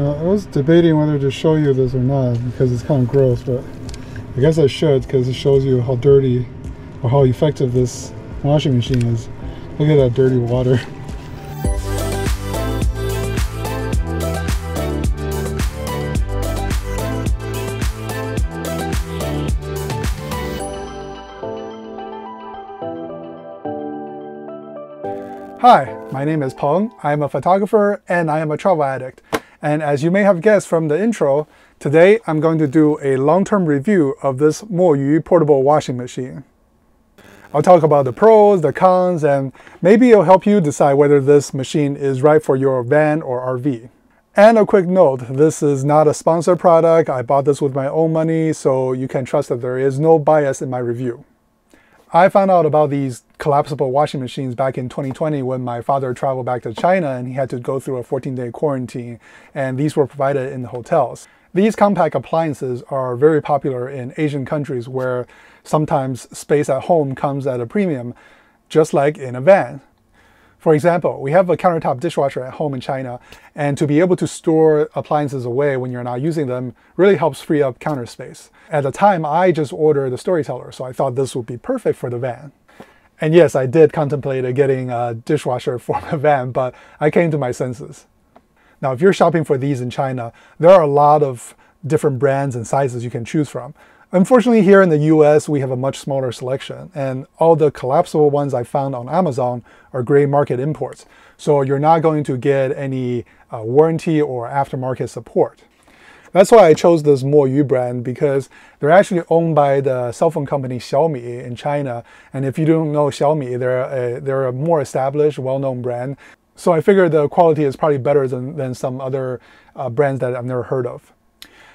Uh, I was debating whether to show you this or not because it's kind of gross, but I guess I should because it shows you how dirty or how effective this washing machine is. Look at that dirty water. Hi, my name is Peng. I am a photographer and I am a travel addict. And as you may have guessed from the intro, today I'm going to do a long-term review of this Moyu portable washing machine. I'll talk about the pros, the cons, and maybe it'll help you decide whether this machine is right for your van or RV. And a quick note, this is not a sponsored product. I bought this with my own money, so you can trust that there is no bias in my review. I found out about these collapsible washing machines back in 2020 when my father traveled back to China and he had to go through a 14 day quarantine, and these were provided in the hotels. These compact appliances are very popular in Asian countries where sometimes space at home comes at a premium, just like in a van. For example, we have a countertop dishwasher at home in China, and to be able to store appliances away when you're not using them really helps free up counter space. At the time, I just ordered the Storyteller, so I thought this would be perfect for the van. And yes, I did contemplate getting a dishwasher for my van, but I came to my senses. Now, if you're shopping for these in China, there are a lot of different brands and sizes you can choose from. Unfortunately, here in the US, we have a much smaller selection, and all the collapsible ones I found on Amazon are gray market imports. So you're not going to get any uh, warranty or aftermarket support. That's why I chose this Moyu brand because they're actually owned by the cell phone company Xiaomi in China. And if you don't know Xiaomi, they're a, they're a more established, well-known brand. So I figured the quality is probably better than, than some other uh, brands that I've never heard of.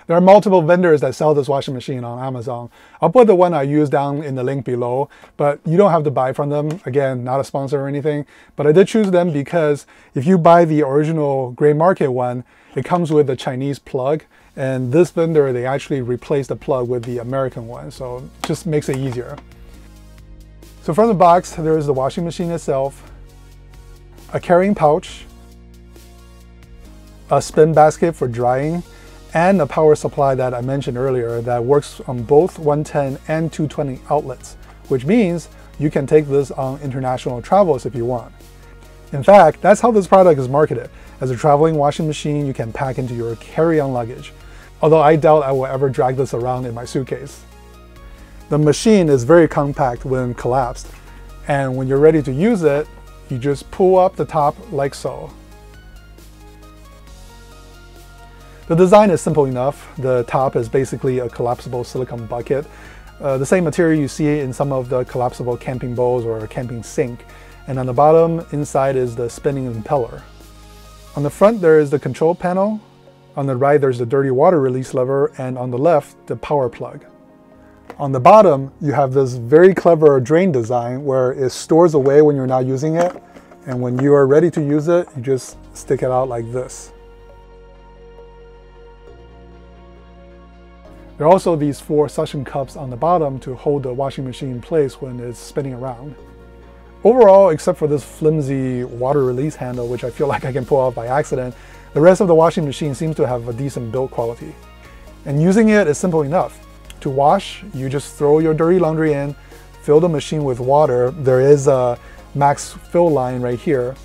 There are multiple vendors that sell this washing machine on Amazon. I'll put the one I use down in the link below, but you don't have to buy from them. Again, not a sponsor or anything, but I did choose them because if you buy the original gray market one, it comes with a Chinese plug, and this vendor, they actually replaced the plug with the American one, so it just makes it easier. So from the box, there is the washing machine itself, a carrying pouch, a spin basket for drying, and a power supply that I mentioned earlier that works on both 110 and 220 outlets, which means you can take this on international travels if you want. In fact, that's how this product is marketed. As a traveling washing machine, you can pack into your carry-on luggage. Although I doubt I will ever drag this around in my suitcase. The machine is very compact when collapsed, and when you're ready to use it, you just pull up the top like so. The design is simple enough. The top is basically a collapsible silicone bucket, uh, the same material you see in some of the collapsible camping bowls or camping sink. And on the bottom, inside is the spinning impeller. On the front, there is the control panel. On the right, there's the dirty water release lever, and on the left, the power plug. On the bottom, you have this very clever drain design where it stores away when you're not using it. And when you are ready to use it, you just stick it out like this. There are also these four suction cups on the bottom to hold the washing machine in place when it's spinning around. Overall, except for this flimsy water release handle, which I feel like I can pull off by accident, the rest of the washing machine seems to have a decent build quality. And using it is simple enough. To wash, you just throw your dirty laundry in, fill the machine with water. There is a max fill line right here.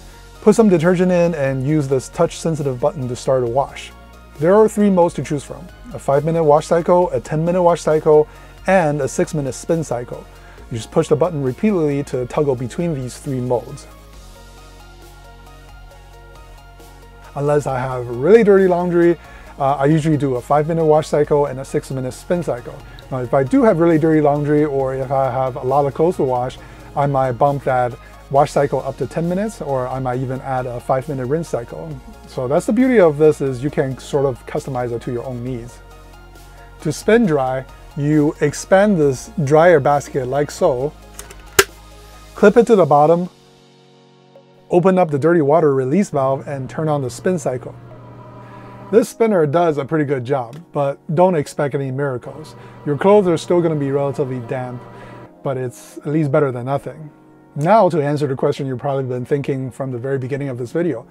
Put some detergent in and use this touch sensitive button to start a wash. There are three modes to choose from, a 5 minute wash cycle, a 10 minute wash cycle, and a 6 minute spin cycle. You just push the button repeatedly to toggle between these three modes. Unless I have really dirty laundry, uh, I usually do a 5 minute wash cycle and a 6 minute spin cycle. Now if I do have really dirty laundry or if I have a lot of clothes to wash, I might bump that wash cycle up to 10 minutes, or I might even add a five minute rinse cycle. So that's the beauty of this is you can sort of customize it to your own needs. To spin dry, you expand this dryer basket like so, clip it to the bottom, open up the dirty water release valve and turn on the spin cycle. This spinner does a pretty good job, but don't expect any miracles. Your clothes are still going to be relatively damp, but it's at least better than nothing. Now to answer the question you've probably been thinking from the very beginning of this video.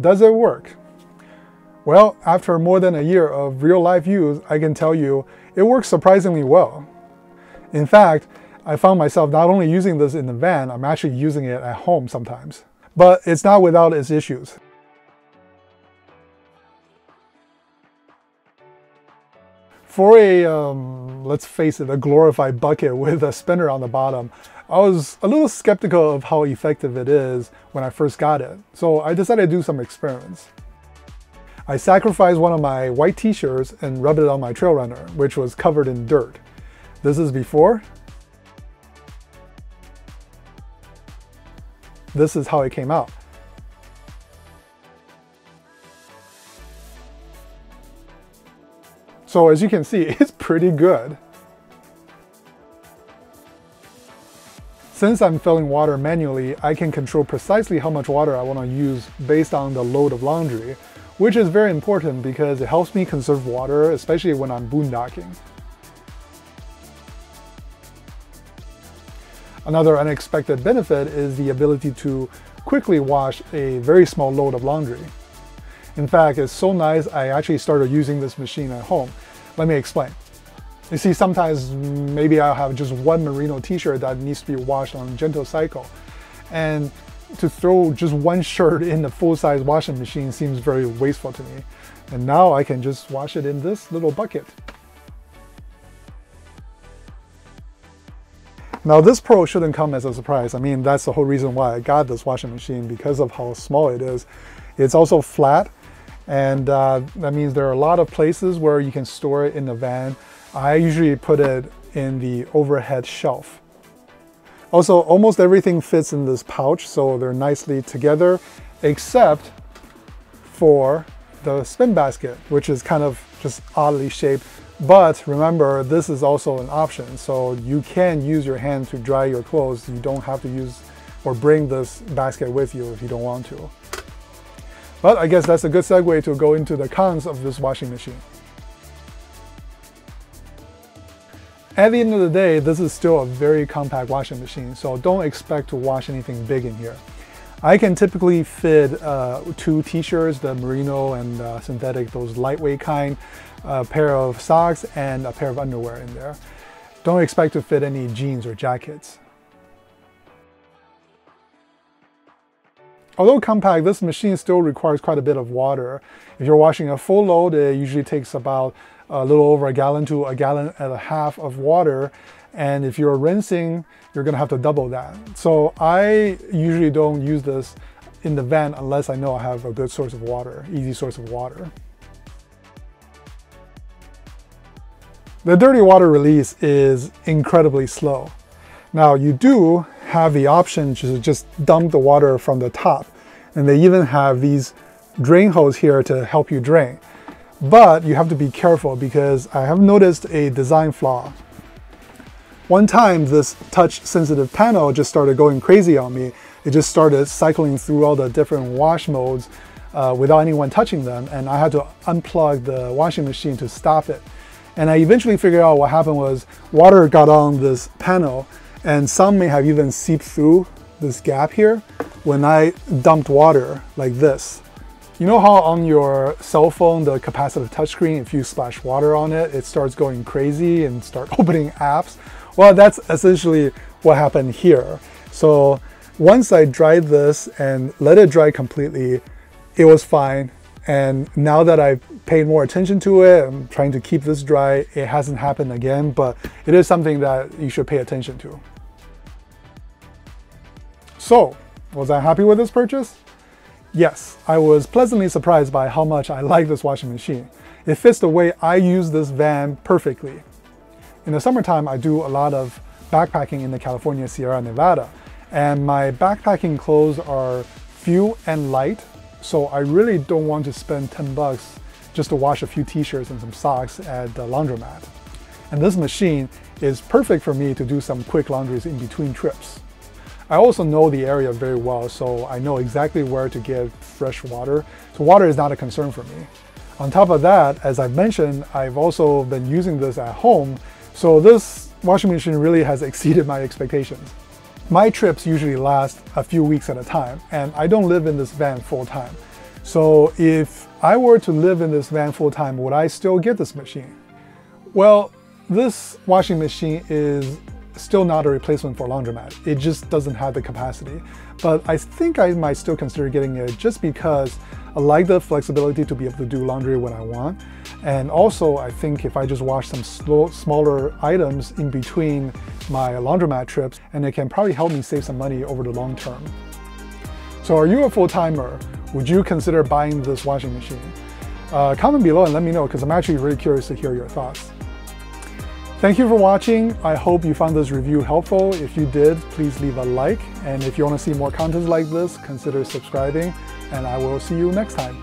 Does it work? Well, after more than a year of real life use, I can tell you it works surprisingly well. In fact, I found myself not only using this in the van, I'm actually using it at home sometimes. But it's not without its issues. For a, um, let's face it, a glorified bucket with a spinner on the bottom, I was a little skeptical of how effective it is when I first got it. So I decided to do some experiments. I sacrificed one of my white t-shirts and rubbed it on my trail runner, which was covered in dirt. This is before. This is how it came out. So as you can see, it's pretty good. Since I'm filling water manually, I can control precisely how much water I want to use based on the load of laundry, which is very important because it helps me conserve water, especially when I'm boondocking. Another unexpected benefit is the ability to quickly wash a very small load of laundry. In fact, it's so nice I actually started using this machine at home. Let me explain. You see, sometimes maybe I'll have just one merino t-shirt that needs to be washed on gentle cycle. And to throw just one shirt in the full-size washing machine seems very wasteful to me. And now I can just wash it in this little bucket. Now this Pro shouldn't come as a surprise. I mean, that's the whole reason why I got this washing machine because of how small it is. It's also flat and uh, that means there are a lot of places where you can store it in the van. I usually put it in the overhead shelf. Also, almost everything fits in this pouch, so they're nicely together, except for the spin basket, which is kind of just oddly shaped. But remember, this is also an option, so you can use your hand to dry your clothes. You don't have to use or bring this basket with you if you don't want to. But I guess that's a good segue to go into the cons of this washing machine. At the end of the day, this is still a very compact washing machine, so don't expect to wash anything big in here. I can typically fit uh, two t-shirts, the merino and uh, synthetic, those lightweight kind, a pair of socks, and a pair of underwear in there. Don't expect to fit any jeans or jackets. Although compact, this machine still requires quite a bit of water. If you're washing a full load, it usually takes about a little over a gallon to a gallon and a half of water. And if you're rinsing, you're gonna have to double that. So I usually don't use this in the van unless I know I have a good source of water, easy source of water. The dirty water release is incredibly slow. Now you do have the option to just dump the water from the top. And they even have these drain hose here to help you drain. But you have to be careful because I have noticed a design flaw. One time this touch sensitive panel just started going crazy on me. It just started cycling through all the different wash modes uh, without anyone touching them and I had to unplug the washing machine to stop it. And I eventually figured out what happened was water got on this panel and some may have even seeped through this gap here when I dumped water like this. You know how on your cell phone, the capacitive touchscreen, if you splash water on it, it starts going crazy and start opening apps? Well, that's essentially what happened here. So once I dried this and let it dry completely, it was fine. And now that I've paid more attention to it, I'm trying to keep this dry, it hasn't happened again, but it is something that you should pay attention to. So, was I happy with this purchase? Yes, I was pleasantly surprised by how much I like this washing machine. It fits the way I use this van perfectly. In the summertime, I do a lot of backpacking in the California Sierra Nevada, and my backpacking clothes are few and light, so I really don't want to spend 10 bucks just to wash a few t-shirts and some socks at the laundromat. And this machine is perfect for me to do some quick laundries in between trips. I also know the area very well, so I know exactly where to get fresh water. So water is not a concern for me. On top of that, as I've mentioned, I've also been using this at home, so this washing machine really has exceeded my expectations. My trips usually last a few weeks at a time, and I don't live in this van full time. So if I were to live in this van full time, would I still get this machine? Well, this washing machine is still not a replacement for laundromat. It just doesn't have the capacity. But I think I might still consider getting it just because I like the flexibility to be able to do laundry when I want. And also, I think if I just wash some smaller items in between my laundromat trips, and it can probably help me save some money over the long term. So are you a full-timer? Would you consider buying this washing machine? Uh, comment below and let me know because I'm actually really curious to hear your thoughts. Thank you for watching. I hope you found this review helpful. If you did, please leave a like. And if you want to see more content like this, consider subscribing. And I will see you next time.